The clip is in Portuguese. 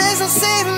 this will save.